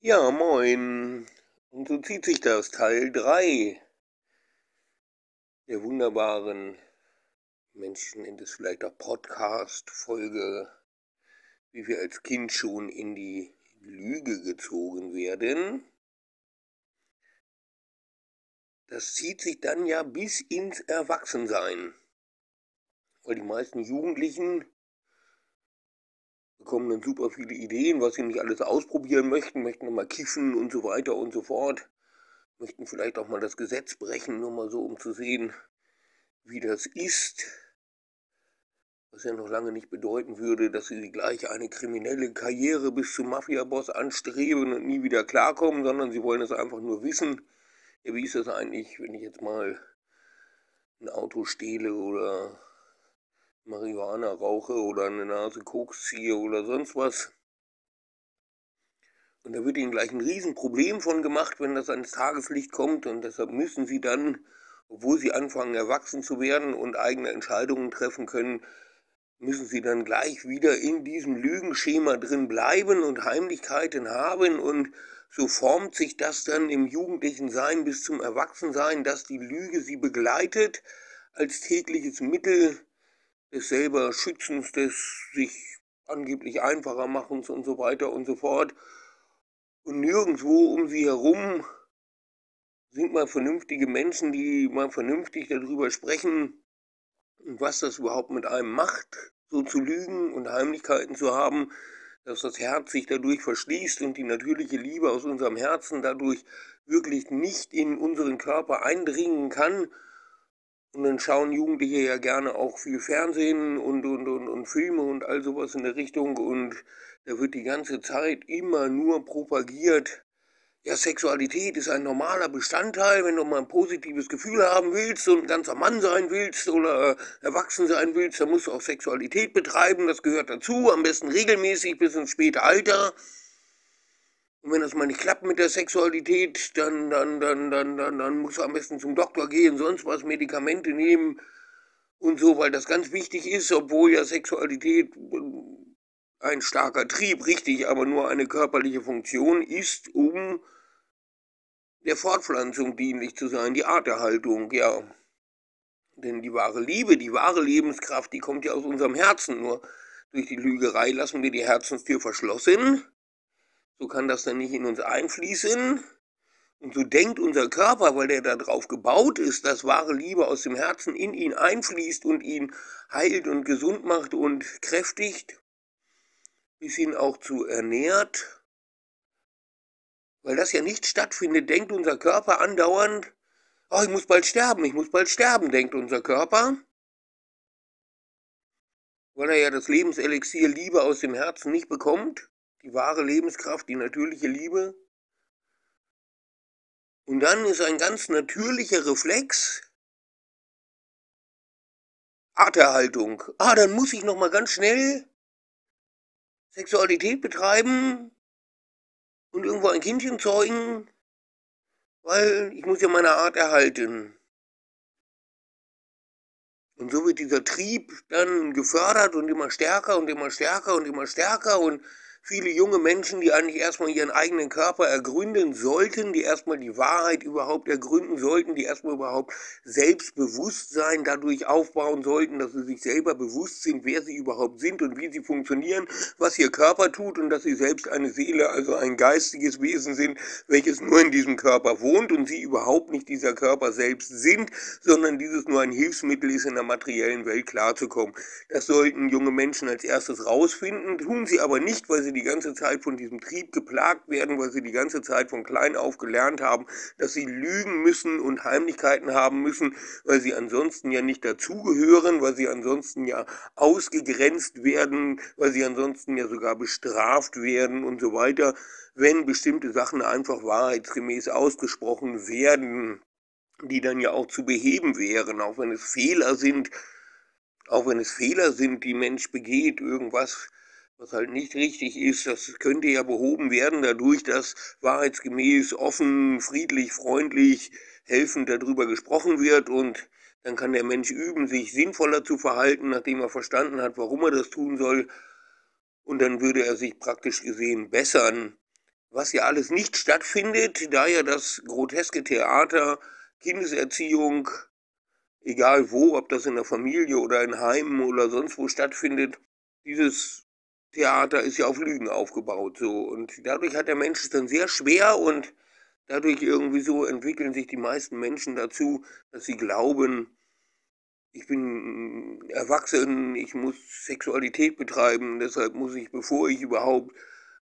Ja, moin. Und so zieht sich das Teil 3 der wunderbaren, Menschen nennt es vielleicht auch Podcast-Folge, wie wir als Kind schon in die Lüge gezogen werden. Das zieht sich dann ja bis ins Erwachsensein. Weil die meisten Jugendlichen bekommen dann super viele Ideen, was sie nicht alles ausprobieren möchten, möchten nochmal kiffen und so weiter und so fort, möchten vielleicht auch mal das Gesetz brechen, nur mal so, um zu sehen, wie das ist, was ja noch lange nicht bedeuten würde, dass sie gleich eine kriminelle Karriere bis zum Mafiaboss anstreben und nie wieder klarkommen, sondern sie wollen es einfach nur wissen, ja, wie ist das eigentlich, wenn ich jetzt mal ein Auto stehle oder Marihuana rauche oder eine Nase Koks ziehe oder sonst was. Und da wird ihnen gleich ein Riesenproblem von gemacht, wenn das ans Tageslicht kommt. Und deshalb müssen sie dann, obwohl sie anfangen erwachsen zu werden und eigene Entscheidungen treffen können, müssen sie dann gleich wieder in diesem Lügenschema drin bleiben und Heimlichkeiten haben und so formt sich das dann im jugendlichen Sein bis zum Erwachsensein, dass die Lüge sie begleitet als tägliches Mittel des selber Schützens, des sich angeblich einfacher Machens und so weiter und so fort. Und nirgendwo um sie herum sind mal vernünftige Menschen, die mal vernünftig darüber sprechen, was das überhaupt mit einem macht, so zu lügen und Heimlichkeiten zu haben, dass das Herz sich dadurch verschließt und die natürliche Liebe aus unserem Herzen dadurch wirklich nicht in unseren Körper eindringen kann und dann schauen Jugendliche ja gerne auch viel Fernsehen und, und, und, und Filme und all sowas in der Richtung. Und da wird die ganze Zeit immer nur propagiert, ja, Sexualität ist ein normaler Bestandteil, wenn du mal ein positives Gefühl haben willst und ein ganzer Mann sein willst oder erwachsen sein willst, dann musst du auch Sexualität betreiben, das gehört dazu, am besten regelmäßig bis ins späte Alter. Und wenn das mal nicht klappt mit der Sexualität, dann, dann, dann, dann, dann, dann muss er am besten zum Doktor gehen, sonst was, Medikamente nehmen und so, weil das ganz wichtig ist, obwohl ja Sexualität ein starker Trieb, richtig, aber nur eine körperliche Funktion ist, um der Fortpflanzung dienlich zu sein, die Arterhaltung, ja. Denn die wahre Liebe, die wahre Lebenskraft, die kommt ja aus unserem Herzen. Nur durch die Lügerei lassen wir die Herzenstür verschlossen so kann das dann nicht in uns einfließen. Und so denkt unser Körper, weil der darauf gebaut ist, dass wahre Liebe aus dem Herzen in ihn einfließt und ihn heilt und gesund macht und kräftigt, bis ihn auch zu ernährt. Weil das ja nicht stattfindet, denkt unser Körper andauernd, oh, ich muss bald sterben, ich muss bald sterben, denkt unser Körper. Weil er ja das Lebenselixier Liebe aus dem Herzen nicht bekommt die wahre Lebenskraft, die natürliche Liebe. Und dann ist ein ganz natürlicher Reflex Arterhaltung. Ah, dann muss ich noch mal ganz schnell Sexualität betreiben und irgendwo ein Kindchen zeugen, weil ich muss ja meine Art erhalten. Und so wird dieser Trieb dann gefördert und immer stärker und immer stärker und immer stärker und viele junge Menschen, die eigentlich erstmal ihren eigenen Körper ergründen sollten, die erstmal die Wahrheit überhaupt ergründen sollten, die erstmal überhaupt Selbstbewusstsein dadurch aufbauen sollten, dass sie sich selber bewusst sind, wer sie überhaupt sind und wie sie funktionieren, was ihr Körper tut und dass sie selbst eine Seele, also ein geistiges Wesen sind, welches nur in diesem Körper wohnt und sie überhaupt nicht dieser Körper selbst sind, sondern dieses nur ein Hilfsmittel ist, in der materiellen Welt klarzukommen. Das sollten junge Menschen als erstes rausfinden, tun sie aber nicht, weil sie die ganze Zeit von diesem Trieb geplagt werden, weil sie die ganze Zeit von klein auf gelernt haben, dass sie lügen müssen und Heimlichkeiten haben müssen, weil sie ansonsten ja nicht dazugehören, weil sie ansonsten ja ausgegrenzt werden, weil sie ansonsten ja sogar bestraft werden und so weiter, wenn bestimmte Sachen einfach wahrheitsgemäß ausgesprochen werden, die dann ja auch zu beheben wären, auch wenn es Fehler sind, auch wenn es Fehler sind, die Mensch begeht, irgendwas was halt nicht richtig ist, das könnte ja behoben werden dadurch, dass wahrheitsgemäß, offen, friedlich, freundlich, helfend darüber gesprochen wird und dann kann der Mensch üben, sich sinnvoller zu verhalten, nachdem er verstanden hat, warum er das tun soll. Und dann würde er sich praktisch gesehen bessern. was ja alles nicht stattfindet, da ja das groteske Theater, Kindeserziehung, egal wo, ob das in der Familie oder in Heimen oder sonst wo stattfindet, dieses Theater ist ja auf Lügen aufgebaut so. Und dadurch hat der Mensch es dann sehr schwer und dadurch irgendwie so entwickeln sich die meisten Menschen dazu, dass sie glauben, ich bin erwachsen, ich muss Sexualität betreiben, deshalb muss ich, bevor ich überhaupt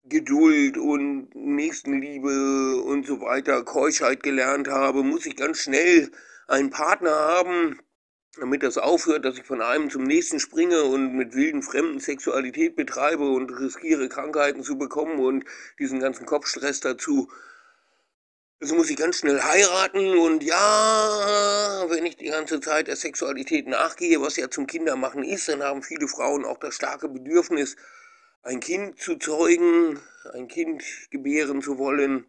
Geduld und Nächstenliebe und so weiter, Keuschheit gelernt habe, muss ich ganz schnell einen Partner haben, damit das aufhört, dass ich von einem zum nächsten springe und mit wilden fremden Sexualität betreibe und riskiere Krankheiten zu bekommen und diesen ganzen Kopfstress dazu. Also muss ich ganz schnell heiraten und ja, wenn ich die ganze Zeit der Sexualität nachgehe, was ja zum Kindermachen ist, dann haben viele Frauen auch das starke Bedürfnis, ein Kind zu zeugen, ein Kind gebären zu wollen.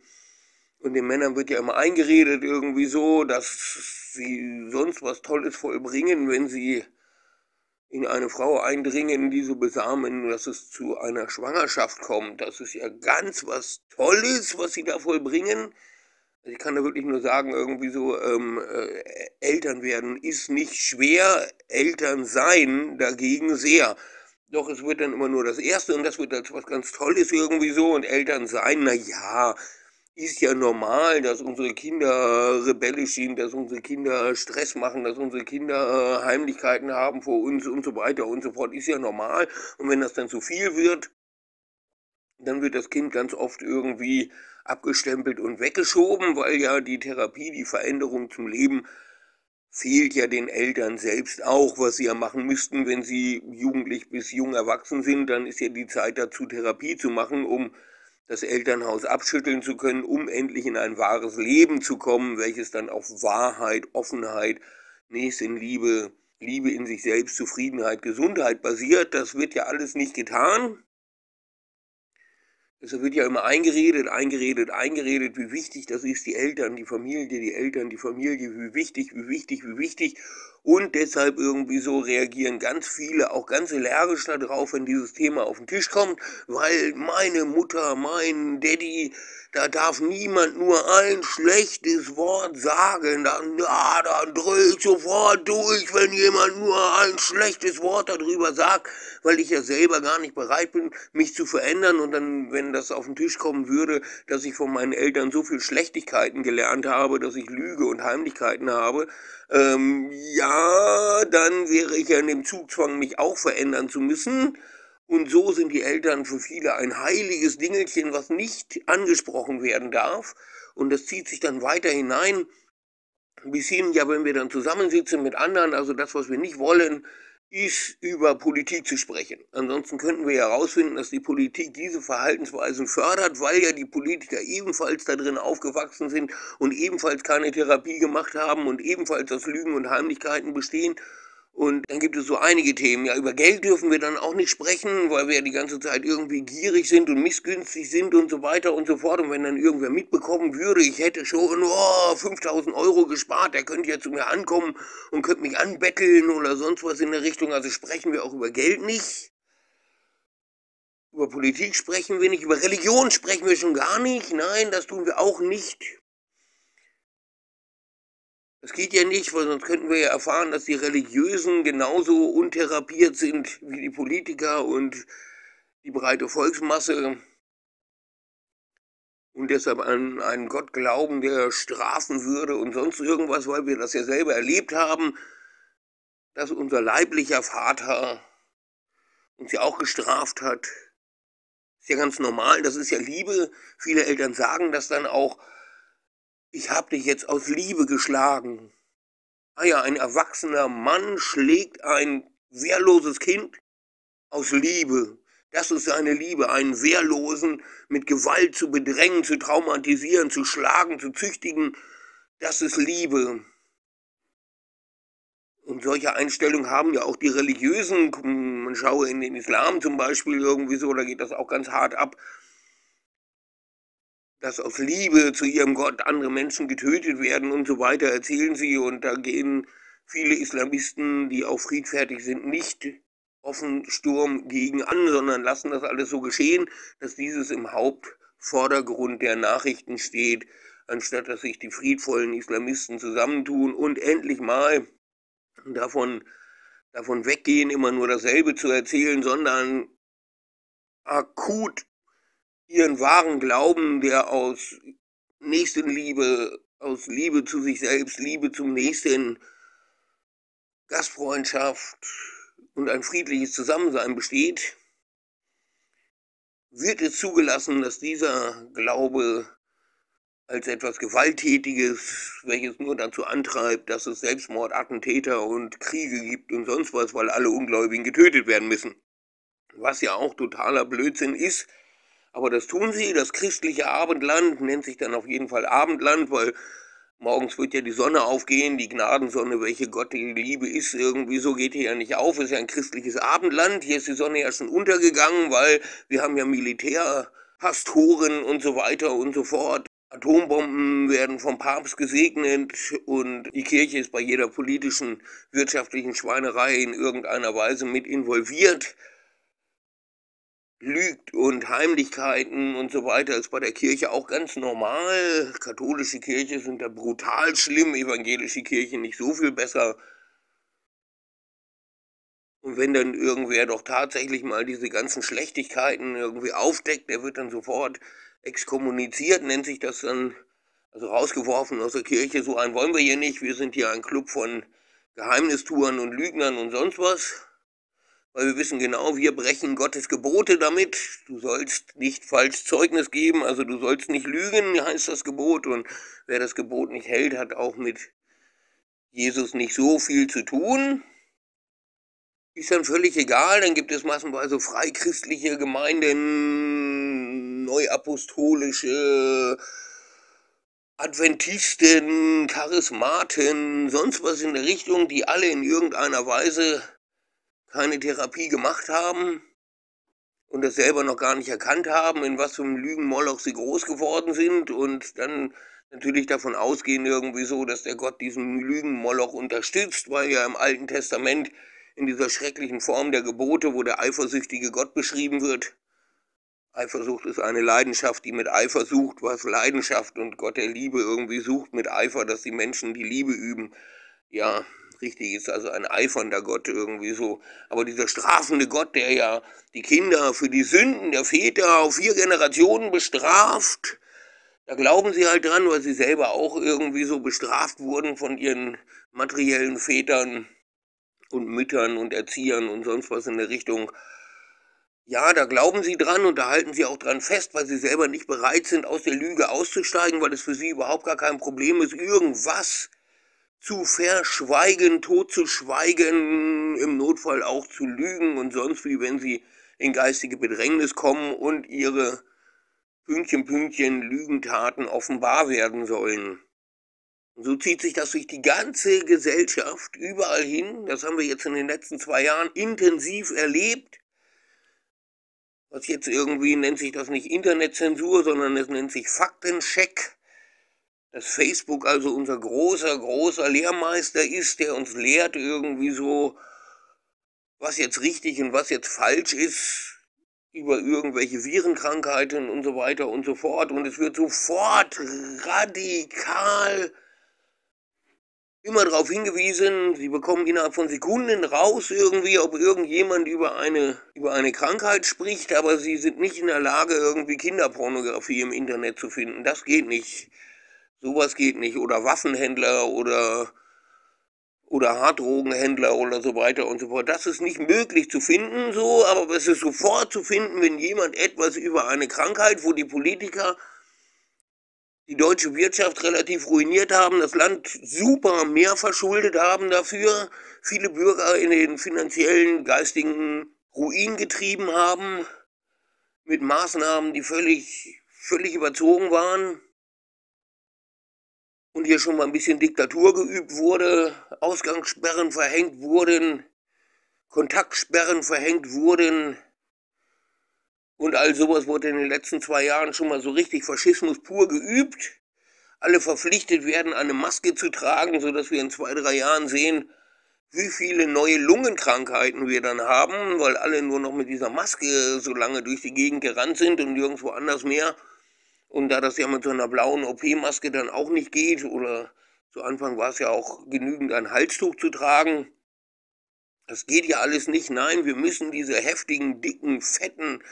Und den Männern wird ja immer eingeredet irgendwie so, dass sie sonst was Tolles vollbringen, wenn sie in eine Frau eindringen, diese besamen, dass es zu einer Schwangerschaft kommt. Das ist ja ganz was Tolles, was sie da vollbringen. Ich kann da wirklich nur sagen, irgendwie so, ähm, äh, Eltern werden ist nicht schwer, Eltern sein dagegen sehr. Doch es wird dann immer nur das Erste und das wird als was ganz Tolles irgendwie so und Eltern sein, na ja, ist ja normal, dass unsere Kinder rebellisch sind, dass unsere Kinder Stress machen, dass unsere Kinder äh, Heimlichkeiten haben vor uns und so weiter und so fort, ist ja normal. Und wenn das dann zu viel wird, dann wird das Kind ganz oft irgendwie abgestempelt und weggeschoben, weil ja die Therapie, die Veränderung zum Leben fehlt ja den Eltern selbst auch, was sie ja machen müssten, wenn sie jugendlich bis jung erwachsen sind, dann ist ja die Zeit dazu, Therapie zu machen, um das Elternhaus abschütteln zu können, um endlich in ein wahres Leben zu kommen, welches dann auf Wahrheit, Offenheit, Nächstenliebe, Liebe in sich selbst, Zufriedenheit, Gesundheit basiert. Das wird ja alles nicht getan. Es wird ja immer eingeredet, eingeredet, eingeredet, wie wichtig das ist, die Eltern, die Familie, die Eltern, die Familie, wie wichtig, wie wichtig, wie wichtig. Und deshalb irgendwie so reagieren ganz viele auch ganz allergisch darauf, wenn dieses Thema auf den Tisch kommt, weil meine Mutter, mein Daddy, da darf niemand nur ein schlechtes Wort sagen. Dann, ja, dann dreh ich sofort durch, wenn jemand nur ein schlechtes Wort darüber sagt, weil ich ja selber gar nicht bereit bin, mich zu verändern. Und dann, wenn das auf den Tisch kommen würde, dass ich von meinen Eltern so viel Schlechtigkeiten gelernt habe, dass ich Lüge und Heimlichkeiten habe, ähm, ja, dann wäre ich ja in dem Zugzwang, mich auch verändern zu müssen. Und so sind die Eltern für viele ein heiliges Dingelchen, was nicht angesprochen werden darf. Und das zieht sich dann weiter hinein, bis hin, ja, wenn wir dann zusammensitzen mit anderen, also das, was wir nicht wollen, ist über Politik zu sprechen. Ansonsten könnten wir herausfinden, dass die Politik diese Verhaltensweisen fördert, weil ja die Politiker ebenfalls da drin aufgewachsen sind und ebenfalls keine Therapie gemacht haben und ebenfalls aus Lügen und Heimlichkeiten bestehen und dann gibt es so einige Themen. Ja, über Geld dürfen wir dann auch nicht sprechen, weil wir ja die ganze Zeit irgendwie gierig sind und missgünstig sind und so weiter und so fort. Und wenn dann irgendwer mitbekommen würde, ich hätte schon oh, 5000 Euro gespart, der könnte ja zu mir ankommen und könnte mich anbetteln oder sonst was in der Richtung. Also sprechen wir auch über Geld nicht. Über Politik sprechen wir nicht, über Religion sprechen wir schon gar nicht. Nein, das tun wir auch nicht. Das geht ja nicht, weil sonst könnten wir ja erfahren, dass die Religiösen genauso untherapiert sind wie die Politiker und die breite Volksmasse und deshalb an einen Gott glauben, der strafen würde und sonst irgendwas, weil wir das ja selber erlebt haben, dass unser leiblicher Vater uns ja auch gestraft hat. Ist ja ganz normal, das ist ja Liebe. Viele Eltern sagen das dann auch, ich hab dich jetzt aus Liebe geschlagen. Ah ja, ein erwachsener Mann schlägt ein wehrloses Kind aus Liebe. Das ist seine Liebe, einen Wehrlosen mit Gewalt zu bedrängen, zu traumatisieren, zu schlagen, zu züchtigen. Das ist Liebe. Und solche Einstellungen haben ja auch die Religiösen. Man schaue in den Islam zum Beispiel irgendwie so, da geht das auch ganz hart ab dass aus Liebe zu ihrem Gott andere Menschen getötet werden und so weiter, erzählen sie. Und da gehen viele Islamisten, die auch friedfertig sind, nicht offen Sturm gegen an, sondern lassen das alles so geschehen, dass dieses im Haupt Vordergrund der Nachrichten steht, anstatt dass sich die friedvollen Islamisten zusammentun und endlich mal davon, davon weggehen, immer nur dasselbe zu erzählen, sondern akut ihren wahren Glauben, der aus Nächstenliebe, aus Liebe zu sich selbst, Liebe zum Nächsten, Gastfreundschaft und ein friedliches Zusammensein besteht, wird es zugelassen, dass dieser Glaube als etwas Gewalttätiges, welches nur dazu antreibt, dass es Selbstmordattentäter und Kriege gibt und sonst was, weil alle Ungläubigen getötet werden müssen. Was ja auch totaler Blödsinn ist, aber das tun sie. Das christliche Abendland nennt sich dann auf jeden Fall Abendland, weil morgens wird ja die Sonne aufgehen, die Gnadensonne, welche Gott die Liebe ist, irgendwie so geht hier ja nicht auf. Es ist ja ein christliches Abendland. Hier ist die Sonne ja schon untergegangen, weil wir haben ja Militärpastoren und so weiter und so fort. Atombomben werden vom Papst gesegnet und die Kirche ist bei jeder politischen, wirtschaftlichen Schweinerei in irgendeiner Weise mit involviert. Lügt und Heimlichkeiten und so weiter ist bei der Kirche auch ganz normal. Katholische Kirche sind da brutal schlimm, evangelische Kirche nicht so viel besser. Und wenn dann irgendwer doch tatsächlich mal diese ganzen Schlechtigkeiten irgendwie aufdeckt, der wird dann sofort exkommuniziert, nennt sich das dann, also rausgeworfen aus der Kirche. So einen wollen wir hier nicht. Wir sind hier ein Club von Geheimnistouren und Lügnern und sonst was. Weil wir wissen genau, wir brechen Gottes Gebote damit. Du sollst nicht falsch Zeugnis geben, also du sollst nicht lügen, heißt das Gebot. Und wer das Gebot nicht hält, hat auch mit Jesus nicht so viel zu tun. Ist dann völlig egal, dann gibt es massenweise freichristliche Gemeinden, neuapostolische Adventisten, Charismaten, sonst was in der Richtung, die alle in irgendeiner Weise keine Therapie gemacht haben und das selber noch gar nicht erkannt haben, in was für einem Lügenmoloch sie groß geworden sind und dann natürlich davon ausgehen irgendwie so, dass der Gott diesen Lügenmoloch unterstützt, weil ja im Alten Testament in dieser schrecklichen Form der Gebote, wo der eifersüchtige Gott beschrieben wird, Eifersucht ist eine Leidenschaft, die mit Eifer sucht, was Leidenschaft und Gott der Liebe irgendwie sucht mit Eifer, dass die Menschen die Liebe üben. Ja, richtig, ist also ein eifernder Gott irgendwie so. Aber dieser strafende Gott, der ja die Kinder für die Sünden der Väter auf vier Generationen bestraft, da glauben sie halt dran, weil sie selber auch irgendwie so bestraft wurden von ihren materiellen Vätern und Müttern und Erziehern und sonst was in der Richtung. Ja, da glauben sie dran und da halten sie auch dran fest, weil sie selber nicht bereit sind, aus der Lüge auszusteigen, weil es für sie überhaupt gar kein Problem ist, irgendwas zu verschweigen, totzuschweigen, im Notfall auch zu lügen und sonst wie, wenn sie in geistige Bedrängnis kommen und ihre Pünktchen, Pünktchen Lügentaten offenbar werden sollen. Und so zieht sich das durch die ganze Gesellschaft überall hin. Das haben wir jetzt in den letzten zwei Jahren intensiv erlebt was jetzt irgendwie nennt sich das nicht Internetzensur, sondern es nennt sich Faktencheck. Dass Facebook also unser großer, großer Lehrmeister ist, der uns lehrt irgendwie so, was jetzt richtig und was jetzt falsch ist, über irgendwelche Virenkrankheiten und so weiter und so fort. Und es wird sofort radikal immer darauf hingewiesen, sie bekommen innerhalb von Sekunden raus irgendwie, ob irgendjemand über eine, über eine Krankheit spricht, aber sie sind nicht in der Lage, irgendwie Kinderpornografie im Internet zu finden. Das geht nicht. Sowas geht nicht. Oder Waffenhändler oder, oder Harddrogenhändler oder so weiter und so fort. Das ist nicht möglich zu finden, so, aber es ist sofort zu finden, wenn jemand etwas über eine Krankheit, wo die Politiker die deutsche Wirtschaft relativ ruiniert haben, das Land super mehr verschuldet haben dafür, viele Bürger in den finanziellen, geistigen Ruin getrieben haben, mit Maßnahmen, die völlig, völlig überzogen waren. Und hier schon mal ein bisschen Diktatur geübt wurde, Ausgangssperren verhängt wurden, Kontaktsperren verhängt wurden, und all sowas wurde in den letzten zwei Jahren schon mal so richtig Faschismus pur geübt. Alle verpflichtet werden, eine Maske zu tragen, sodass wir in zwei, drei Jahren sehen, wie viele neue Lungenkrankheiten wir dann haben, weil alle nur noch mit dieser Maske so lange durch die Gegend gerannt sind und nirgendwo anders mehr. Und da das ja mit so einer blauen OP-Maske dann auch nicht geht, oder zu Anfang war es ja auch genügend, ein Halstuch zu tragen, das geht ja alles nicht. Nein, wir müssen diese heftigen, dicken, fetten,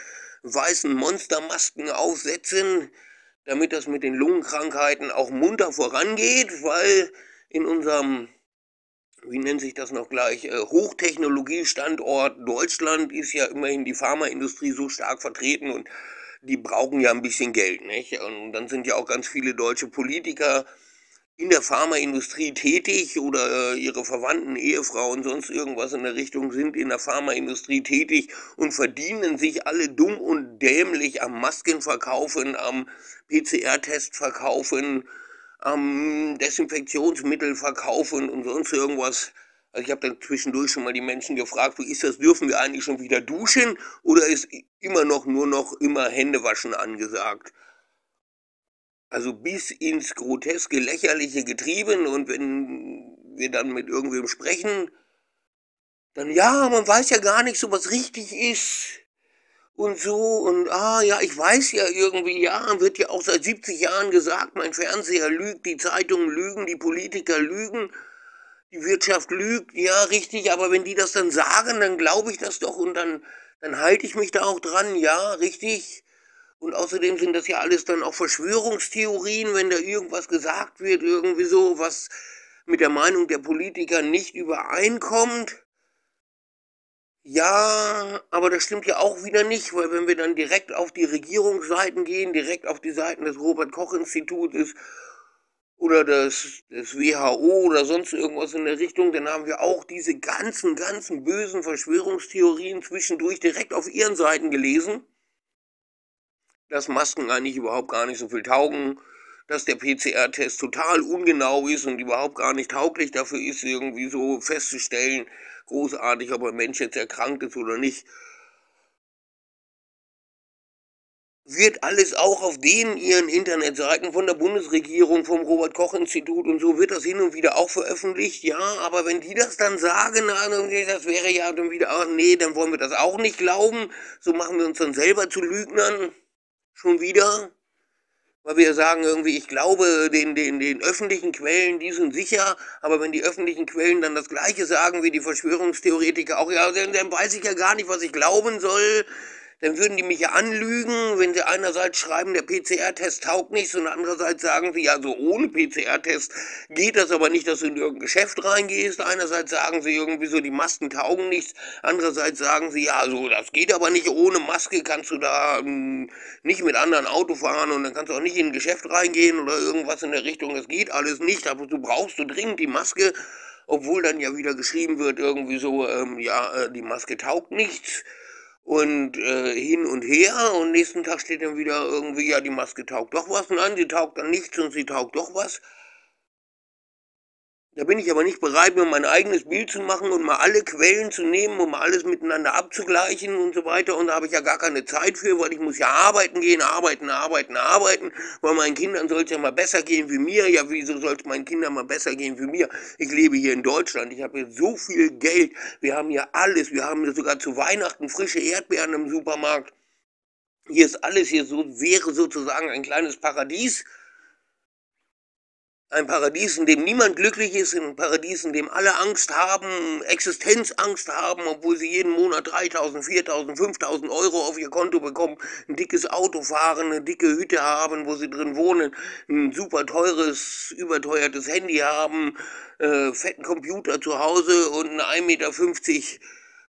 weißen Monstermasken aufsetzen, damit das mit den Lungenkrankheiten auch munter vorangeht, weil in unserem, wie nennt sich das noch gleich, äh, Hochtechnologiestandort Deutschland ist ja immerhin die Pharmaindustrie so stark vertreten und die brauchen ja ein bisschen Geld, nicht? Und dann sind ja auch ganz viele deutsche Politiker in der Pharmaindustrie tätig oder äh, ihre Verwandten, Ehefrauen, sonst irgendwas in der Richtung sind in der Pharmaindustrie tätig und verdienen sich alle dumm und dämlich am Maskenverkaufen, am PCR-Test verkaufen, am Desinfektionsmittel verkaufen und sonst irgendwas. Also ich habe dann zwischendurch schon mal die Menschen gefragt, wie ist das, dürfen wir eigentlich schon wieder duschen oder ist immer noch nur noch immer Händewaschen angesagt? Also bis ins groteske, lächerliche getrieben und wenn wir dann mit irgendwem sprechen, dann ja, man weiß ja gar nicht so, was richtig ist und so und ah ja, ich weiß ja irgendwie, ja, wird ja auch seit 70 Jahren gesagt, mein Fernseher lügt, die Zeitungen lügen, die Politiker lügen die Wirtschaft lügt, ja, richtig, aber wenn die das dann sagen, dann glaube ich das doch und dann, dann halte ich mich da auch dran, ja, richtig. Und außerdem sind das ja alles dann auch Verschwörungstheorien, wenn da irgendwas gesagt wird, irgendwie so, was mit der Meinung der Politiker nicht übereinkommt. Ja, aber das stimmt ja auch wieder nicht, weil wenn wir dann direkt auf die Regierungsseiten gehen, direkt auf die Seiten des Robert Koch Institutes oder das, das WHO oder sonst irgendwas in der Richtung, dann haben wir auch diese ganzen, ganzen bösen Verschwörungstheorien zwischendurch direkt auf ihren Seiten gelesen, dass Masken eigentlich überhaupt gar nicht so viel taugen, dass der PCR-Test total ungenau ist und überhaupt gar nicht tauglich dafür ist, irgendwie so festzustellen, großartig, ob ein Mensch jetzt erkrankt ist oder nicht. Wird alles auch auf den ihren Internetseiten von der Bundesregierung, vom Robert Koch Institut und so wird das hin und wieder auch veröffentlicht. Ja, aber wenn die das dann sagen, das wäre ja dann wieder, ach nee, dann wollen wir das auch nicht glauben. So machen wir uns dann selber zu Lügnern. Schon wieder. Weil wir sagen irgendwie, ich glaube den, den, den öffentlichen Quellen, die sind sicher, aber wenn die öffentlichen Quellen dann das Gleiche sagen wie die Verschwörungstheoretiker auch, ja, dann, dann weiß ich ja gar nicht, was ich glauben soll dann würden die mich ja anlügen, wenn sie einerseits schreiben, der PCR-Test taugt nichts und andererseits sagen sie, ja, so ohne PCR-Test geht das aber nicht, dass du in irgendein Geschäft reingehst. Einerseits sagen sie irgendwie so, die Masken taugen nichts. Andererseits sagen sie, ja, so, das geht aber nicht, ohne Maske kannst du da ähm, nicht mit anderen Auto fahren und dann kannst du auch nicht in ein Geschäft reingehen oder irgendwas in der Richtung. Das geht alles nicht, aber du brauchst du dringend die Maske obwohl dann ja wieder geschrieben wird, irgendwie so, ähm, ja, äh, die Maske taugt nichts und äh, hin und her und nächsten Tag steht dann wieder irgendwie, ja, die Maske taugt doch was, nein, sie taugt dann nichts und sie taugt doch was. Da bin ich aber nicht bereit, mir mein eigenes Bild zu machen und mal alle Quellen zu nehmen, um alles miteinander abzugleichen und so weiter. Und da habe ich ja gar keine Zeit für, weil ich muss ja arbeiten gehen, arbeiten, arbeiten, arbeiten. Weil meinen Kindern soll es ja mal besser gehen wie mir. Ja, wieso soll es meinen Kindern mal besser gehen wie mir? Ich lebe hier in Deutschland, ich habe hier so viel Geld. Wir haben hier alles. Wir haben hier sogar zu Weihnachten frische Erdbeeren im Supermarkt. Hier ist alles hier so, wäre sozusagen ein kleines Paradies. Ein Paradies, in dem niemand glücklich ist, ein Paradies, in dem alle Angst haben, Existenzangst haben, obwohl sie jeden Monat 3000, 4000, 5000 Euro auf ihr Konto bekommen, ein dickes Auto fahren, eine dicke Hütte haben, wo sie drin wohnen, ein super teures, überteuertes Handy haben, äh, fetten Computer zu Hause und einen 1,50 Meter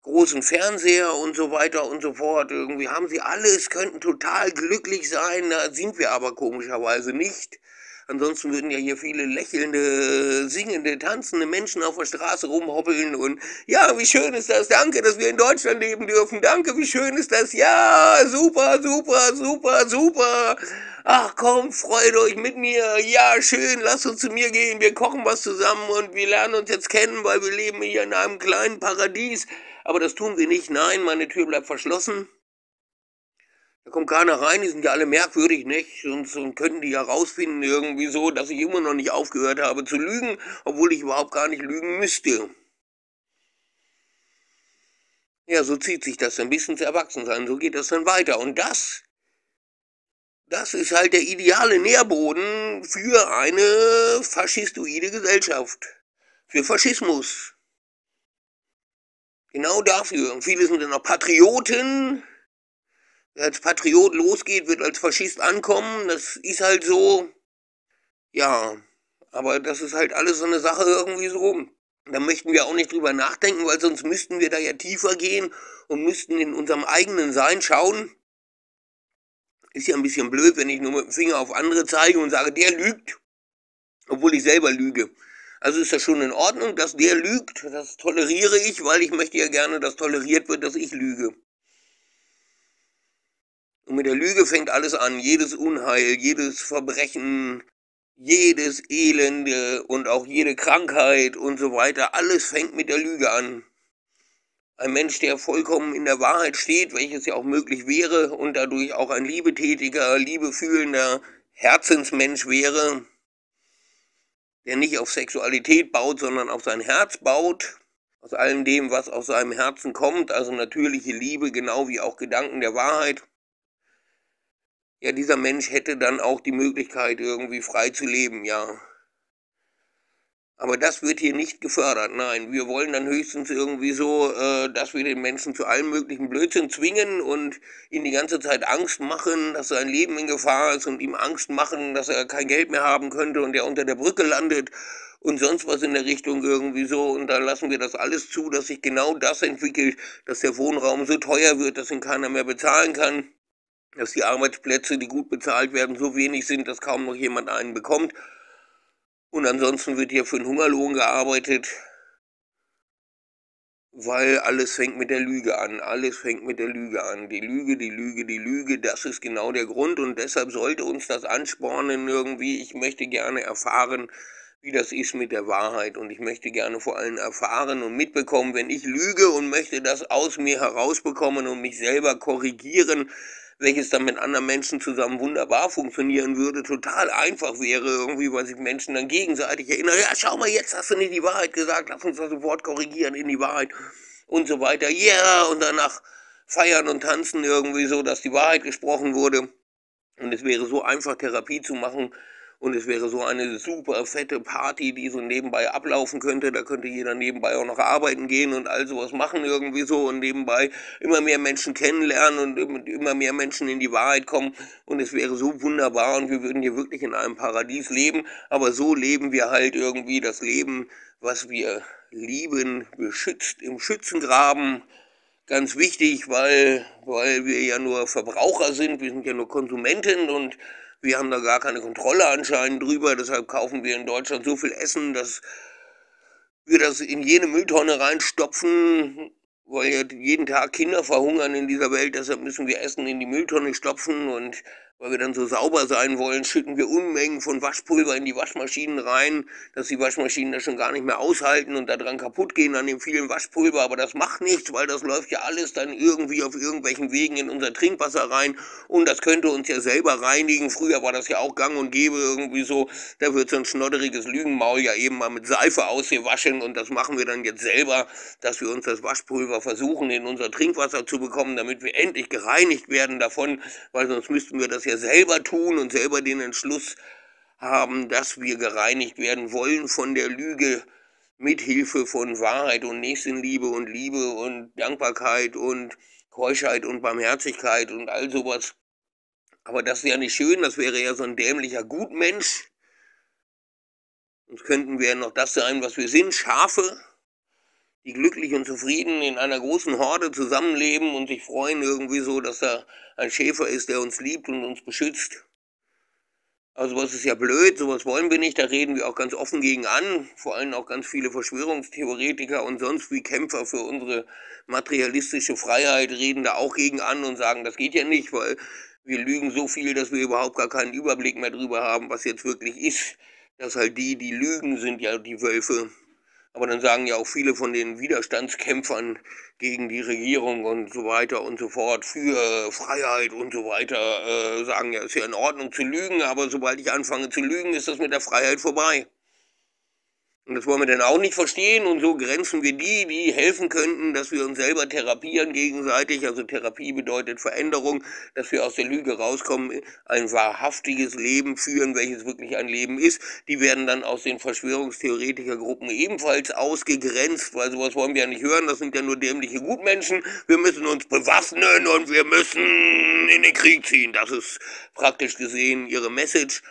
großen Fernseher und so weiter und so fort. Irgendwie haben sie alles, könnten total glücklich sein, da sind wir aber komischerweise nicht. Ansonsten würden ja hier viele lächelnde, singende, tanzende Menschen auf der Straße rumhoppeln und ja, wie schön ist das? Danke, dass wir in Deutschland leben dürfen. Danke, wie schön ist das? Ja, super, super, super, super. Ach komm, freut euch mit mir. Ja, schön, lasst uns zu mir gehen. Wir kochen was zusammen und wir lernen uns jetzt kennen, weil wir leben hier in einem kleinen Paradies. Aber das tun wir nicht. Nein, meine Tür bleibt verschlossen. Da kommt keiner rein, die sind ja alle merkwürdig, nicht? Sonst, sonst könnten die ja rausfinden irgendwie so, dass ich immer noch nicht aufgehört habe zu lügen, obwohl ich überhaupt gar nicht lügen müsste. Ja, so zieht sich das ein bisschen zu Erwachsensein, so geht das dann weiter. Und das, Das ist halt der ideale Nährboden für eine faschistoide Gesellschaft. Für Faschismus. Genau dafür. Und viele sind dann auch Patrioten. Wer als Patriot losgeht, wird als Faschist ankommen. Das ist halt so. Ja, aber das ist halt alles so eine Sache irgendwie so. Da möchten wir auch nicht drüber nachdenken, weil sonst müssten wir da ja tiefer gehen und müssten in unserem eigenen Sein schauen. Ist ja ein bisschen blöd, wenn ich nur mit dem Finger auf andere zeige und sage, der lügt, obwohl ich selber lüge. Also ist das schon in Ordnung, dass der lügt. Das toleriere ich, weil ich möchte ja gerne, dass toleriert wird, dass ich lüge. Und mit der Lüge fängt alles an. Jedes Unheil, jedes Verbrechen, jedes Elende und auch jede Krankheit und so weiter, alles fängt mit der Lüge an. Ein Mensch, der vollkommen in der Wahrheit steht, welches ja auch möglich wäre und dadurch auch ein liebetätiger, liebefühlender Herzensmensch wäre, der nicht auf Sexualität baut, sondern auf sein Herz baut, aus allem dem, was aus seinem Herzen kommt, also natürliche Liebe, genau wie auch Gedanken der Wahrheit, ja, dieser Mensch hätte dann auch die Möglichkeit, irgendwie frei zu leben, ja. Aber das wird hier nicht gefördert, nein. Wir wollen dann höchstens irgendwie so, äh, dass wir den Menschen zu allem möglichen Blödsinn zwingen und ihm die ganze Zeit Angst machen, dass sein Leben in Gefahr ist und ihm Angst machen, dass er kein Geld mehr haben könnte und er unter der Brücke landet und sonst was in der Richtung irgendwie so. Und dann lassen wir das alles zu, dass sich genau das entwickelt, dass der Wohnraum so teuer wird, dass ihn keiner mehr bezahlen kann dass die Arbeitsplätze, die gut bezahlt werden, so wenig sind, dass kaum noch jemand einen bekommt. Und ansonsten wird hier für einen Hungerlohn gearbeitet, weil alles fängt mit der Lüge an. Alles fängt mit der Lüge an. Die Lüge, die Lüge, die Lüge, das ist genau der Grund und deshalb sollte uns das anspornen irgendwie. Ich möchte gerne erfahren, wie das ist mit der Wahrheit und ich möchte gerne vor allem erfahren und mitbekommen, wenn ich lüge und möchte das aus mir herausbekommen und mich selber korrigieren, welches dann mit anderen Menschen zusammen wunderbar funktionieren würde, total einfach wäre, irgendwie, weil sich Menschen dann gegenseitig erinnern, ja, schau mal, jetzt hast du nicht die Wahrheit gesagt, lass uns das sofort korrigieren in die Wahrheit und so weiter. Ja, yeah, und danach feiern und tanzen irgendwie so, dass die Wahrheit gesprochen wurde. Und es wäre so einfach, Therapie zu machen, und es wäre so eine super fette Party, die so nebenbei ablaufen könnte. Da könnte jeder nebenbei auch noch arbeiten gehen und all sowas machen irgendwie so und nebenbei immer mehr Menschen kennenlernen und immer mehr Menschen in die Wahrheit kommen. Und es wäre so wunderbar und wir würden hier wirklich in einem Paradies leben. Aber so leben wir halt irgendwie das Leben, was wir lieben, beschützt im Schützengraben ganz wichtig, weil, weil wir ja nur Verbraucher sind, wir sind ja nur Konsumenten und wir haben da gar keine Kontrolle anscheinend drüber, deshalb kaufen wir in Deutschland so viel Essen, dass wir das in jene Mülltonne reinstopfen, weil ja jeden Tag Kinder verhungern in dieser Welt, deshalb müssen wir Essen in die Mülltonne stopfen und weil wir dann so sauber sein wollen, schütten wir Unmengen von Waschpulver in die Waschmaschinen rein, dass die Waschmaschinen das schon gar nicht mehr aushalten und daran kaputt gehen an dem vielen Waschpulver. Aber das macht nichts, weil das läuft ja alles dann irgendwie auf irgendwelchen Wegen in unser Trinkwasser rein und das könnte uns ja selber reinigen. Früher war das ja auch gang und gäbe irgendwie so. Da wird so ein schnodderiges Lügenmaul ja eben mal mit Seife ausgewaschen und das machen wir dann jetzt selber, dass wir uns das Waschpulver versuchen in unser Trinkwasser zu bekommen, damit wir endlich gereinigt werden davon, weil sonst müssten wir das ja ja selber tun und selber den Entschluss haben, dass wir gereinigt werden wollen von der Lüge mit Hilfe von Wahrheit und Nächstenliebe und Liebe und Dankbarkeit und Keuschheit und Barmherzigkeit und all sowas. Aber das wäre nicht schön, das wäre ja so ein dämlicher Gutmensch. Sonst könnten wir ja noch das sein, was wir sind, Schafe, die glücklich und zufrieden in einer großen Horde zusammenleben und sich freuen irgendwie so, dass da ein Schäfer ist, der uns liebt und uns beschützt. Also was ist ja blöd, sowas wollen wir nicht, da reden wir auch ganz offen gegen an, vor allem auch ganz viele Verschwörungstheoretiker und sonst wie Kämpfer für unsere materialistische Freiheit reden da auch gegen an und sagen, das geht ja nicht, weil wir lügen so viel, dass wir überhaupt gar keinen Überblick mehr drüber haben, was jetzt wirklich ist. Dass halt die, die lügen, sind ja die Wölfe. Aber dann sagen ja auch viele von den Widerstandskämpfern gegen die Regierung und so weiter und so fort für Freiheit und so weiter, äh, sagen ja, ist ja in Ordnung zu lügen, aber sobald ich anfange zu lügen, ist das mit der Freiheit vorbei. Und das wollen wir dann auch nicht verstehen und so grenzen wir die, die helfen könnten, dass wir uns selber therapieren gegenseitig. Also Therapie bedeutet Veränderung, dass wir aus der Lüge rauskommen, ein wahrhaftiges Leben führen, welches wirklich ein Leben ist. Die werden dann aus den Verschwörungstheoretikergruppen ebenfalls ausgegrenzt, weil sowas wollen wir ja nicht hören. Das sind ja nur dämliche Gutmenschen. Wir müssen uns bewaffnen und wir müssen in den Krieg ziehen. Das ist praktisch gesehen ihre Message.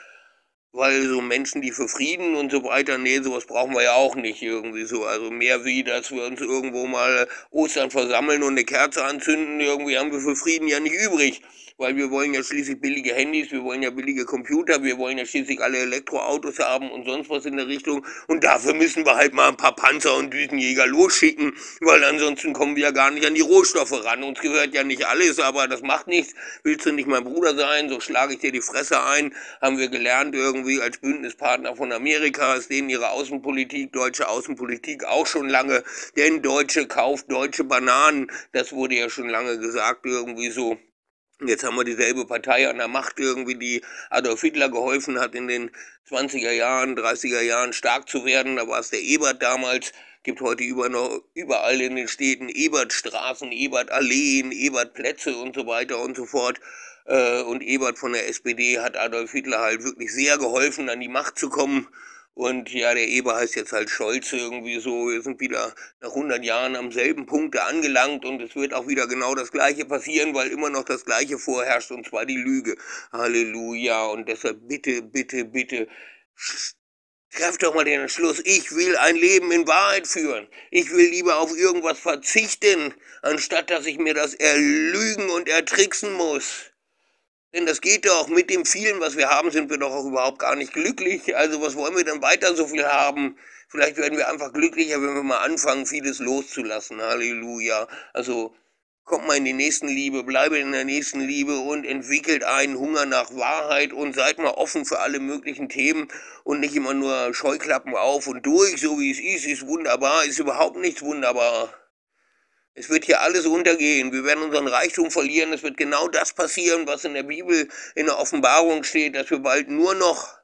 Weil so Menschen, die für Frieden und so weiter, nee, sowas brauchen wir ja auch nicht irgendwie so. Also mehr wie, dass wir uns irgendwo mal Ostern versammeln und eine Kerze anzünden, irgendwie haben wir für Frieden ja nicht übrig weil wir wollen ja schließlich billige Handys, wir wollen ja billige Computer, wir wollen ja schließlich alle Elektroautos haben und sonst was in der Richtung. Und dafür müssen wir halt mal ein paar Panzer und Düsenjäger losschicken, weil ansonsten kommen wir ja gar nicht an die Rohstoffe ran. Uns gehört ja nicht alles, aber das macht nichts. Willst du nicht mein Bruder sein, so schlage ich dir die Fresse ein. Haben wir gelernt irgendwie als Bündnispartner von Amerika, ist denen ihre Außenpolitik, deutsche Außenpolitik auch schon lange, denn Deutsche kauft deutsche Bananen. Das wurde ja schon lange gesagt irgendwie so. Jetzt haben wir dieselbe Partei an der Macht irgendwie, die Adolf Hitler geholfen hat, in den 20er Jahren, 30er Jahren stark zu werden. Da war es der Ebert damals. Gibt heute überall in den Städten Ebertstraßen, Ebertalleen, Ebertplätze und so weiter und so fort. Äh, und Ebert von der SPD hat Adolf Hitler halt wirklich sehr geholfen, an die Macht zu kommen. Und ja, der Eber heißt jetzt halt Scholz irgendwie so. Wir sind wieder nach 100 Jahren am selben Punkt angelangt und es wird auch wieder genau das Gleiche passieren, weil immer noch das Gleiche vorherrscht und zwar die Lüge. Halleluja. Und deshalb bitte, bitte, bitte, trefft doch mal den Entschluss. Ich will ein Leben in Wahrheit führen. Ich will lieber auf irgendwas verzichten, anstatt dass ich mir das erlügen und ertricksen muss. Denn das geht doch, mit dem vielen, was wir haben, sind wir doch auch überhaupt gar nicht glücklich. Also was wollen wir denn weiter so viel haben? Vielleicht werden wir einfach glücklicher, wenn wir mal anfangen, vieles loszulassen. Halleluja. Also kommt mal in die Nächstenliebe, bleibe in der Nächstenliebe und entwickelt einen Hunger nach Wahrheit und seid mal offen für alle möglichen Themen und nicht immer nur Scheuklappen auf und durch, so wie es ist, ist wunderbar, ist überhaupt nichts wunderbar. Es wird hier alles untergehen. Wir werden unseren Reichtum verlieren. Es wird genau das passieren, was in der Bibel in der Offenbarung steht, dass wir bald nur noch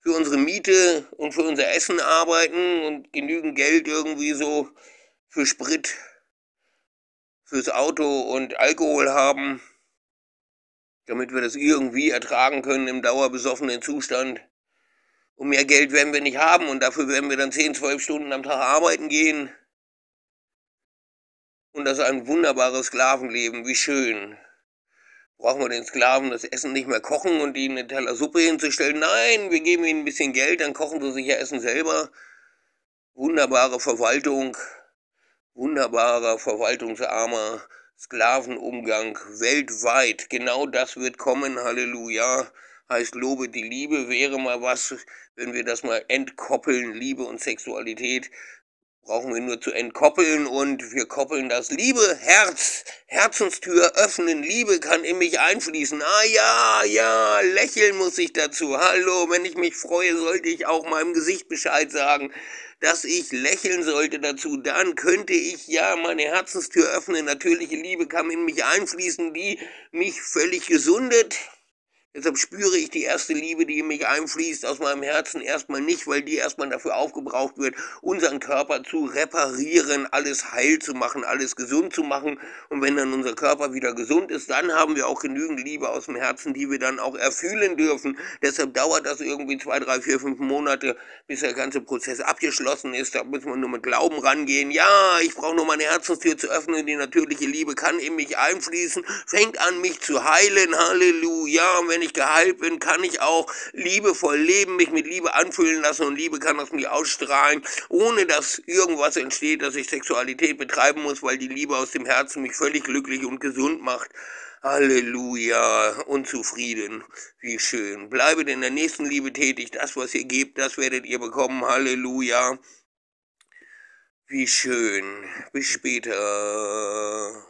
für unsere Miete und für unser Essen arbeiten und genügend Geld irgendwie so für Sprit, fürs Auto und Alkohol haben, damit wir das irgendwie ertragen können im dauerbesoffenen Zustand. Und mehr Geld werden wir nicht haben und dafür werden wir dann 10, 12 Stunden am Tag arbeiten gehen und das ist ein wunderbares Sklavenleben, wie schön. Brauchen wir den Sklaven das Essen nicht mehr kochen und ihnen einen Teller Suppe hinzustellen? Nein, wir geben ihnen ein bisschen Geld, dann kochen sie sich ihr Essen selber. Wunderbare Verwaltung, wunderbarer, verwaltungsarmer Sklavenumgang weltweit. Genau das wird kommen, Halleluja. Heißt, lobe die Liebe wäre mal was, wenn wir das mal entkoppeln, Liebe und Sexualität brauchen wir nur zu entkoppeln und wir koppeln das Liebe, Herz, Herzenstür öffnen, Liebe kann in mich einfließen. Ah ja, ja, lächeln muss ich dazu. Hallo, wenn ich mich freue, sollte ich auch meinem Gesicht Bescheid sagen, dass ich lächeln sollte dazu. Dann könnte ich ja meine Herzenstür öffnen. Natürliche Liebe kann in mich einfließen, die mich völlig gesundet. Deshalb spüre ich die erste Liebe, die in mich einfließt, aus meinem Herzen erstmal nicht, weil die erstmal dafür aufgebraucht wird, unseren Körper zu reparieren, alles heil zu machen, alles gesund zu machen. Und wenn dann unser Körper wieder gesund ist, dann haben wir auch genügend Liebe aus dem Herzen, die wir dann auch erfühlen dürfen. Deshalb dauert das irgendwie zwei, drei, vier, fünf Monate, bis der ganze Prozess abgeschlossen ist. Da müssen wir nur mit Glauben rangehen. Ja, ich brauche nur meine Herzenstür zu öffnen. Die natürliche Liebe kann in mich einfließen, fängt an, mich zu heilen. Halleluja. Wenn wenn ich geheilt bin, kann ich auch liebevoll leben, mich mit Liebe anfühlen lassen und Liebe kann aus mir ausstrahlen, ohne dass irgendwas entsteht, dass ich Sexualität betreiben muss, weil die Liebe aus dem Herzen mich völlig glücklich und gesund macht. Halleluja, unzufrieden, wie schön. Bleibet in der nächsten Liebe tätig, das, was ihr gebt, das werdet ihr bekommen. Halleluja. Wie schön. Bis später.